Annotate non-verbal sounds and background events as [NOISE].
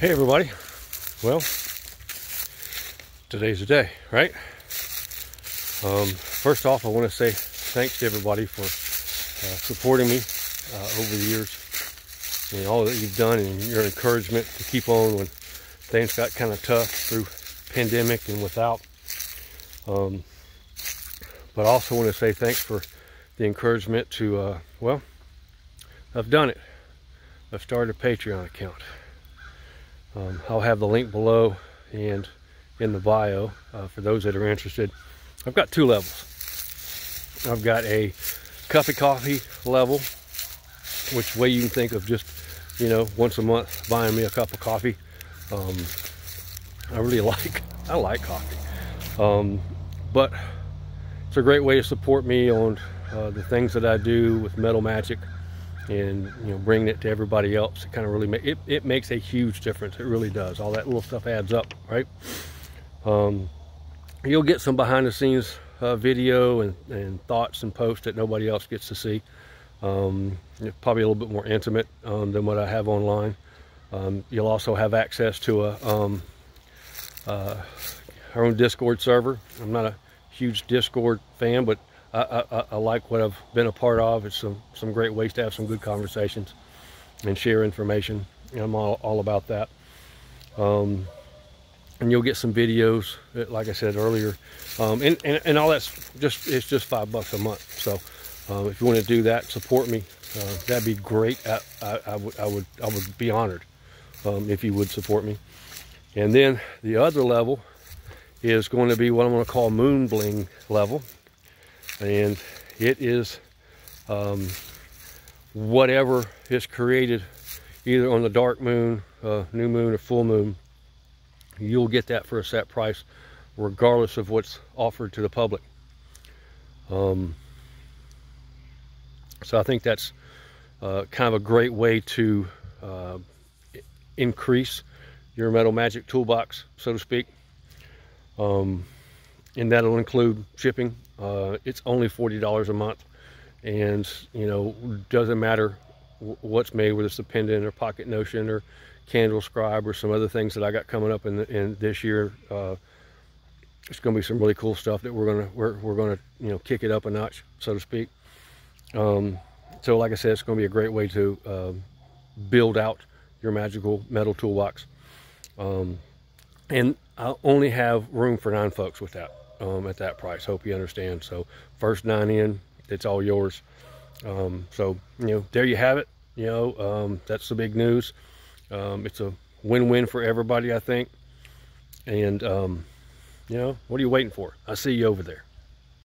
Hey everybody. Well, today's the day, right? Um, first off, I want to say thanks to everybody for uh, supporting me uh, over the years and all that you've done and your encouragement to keep on when things got kind of tough through pandemic and without. Um, but I also want to say thanks for the encouragement to, uh, well, I've done it. I've started a Patreon account. Um, I'll have the link below and in the bio uh, for those that are interested. I've got two levels. I've got a cup of coffee level, which way you can think of just, you know, once a month buying me a cup of coffee. Um, I really [LAUGHS] like, I like coffee. Um, but it's a great way to support me on uh, the things that I do with Metal Magic and you know bringing it to everybody else it kind of really make it, it makes a huge difference it really does all that little stuff adds up right? Um, you'll get some behind the scenes uh, video and, and thoughts and posts that nobody else gets to see. Um, probably a little bit more intimate um, than what I have online. Um, you'll also have access to a um, uh, our own discord server. I'm not a huge discord fan but I, I, like what I've been a part of. It's some, some great ways to have some good conversations and share information. I'm all, all about that. Um, and you'll get some videos, uh, like I said earlier. Um, and, and, and, all that's just, it's just five bucks a month. So um, if you want to do that, support me. Uh, that'd be great. I, I, I, would, I, would, I would be honored um, if you would support me. And then the other level is going to be what I'm going to call moon bling level and it is um, whatever is created either on the dark moon, uh, new moon, or full moon. You'll get that for a set price regardless of what's offered to the public. Um, so I think that's uh, kind of a great way to uh, increase your Metal Magic toolbox, so to speak. Um, and that'll include shipping uh, it's only $40 a month. And, you know, doesn't matter what's made, whether it's a pendant or pocket notion or candle scribe or some other things that I got coming up in, the, in this year. Uh, it's going to be some really cool stuff that we're going to, we're, we're going to, you know, kick it up a notch, so to speak. Um, so like I said, it's going to be a great way to uh, build out your magical metal toolbox. Um, and I only have room for nine folks with that um, at that price. Hope you understand. So first nine in, it's all yours. Um, so, you know, there you have it. You know, um, that's the big news. Um, it's a win-win for everybody, I think. And, um, you know, what are you waiting for? I see you over there.